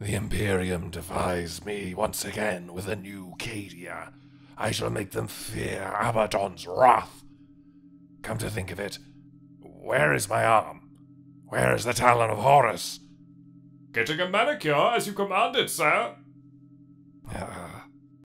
The Imperium defies me once again with a new Cadia. I shall make them fear Abaddon's wrath. Come to think of it, where is my arm? Where is the talon of Horus? Getting a manicure as you commanded, sir.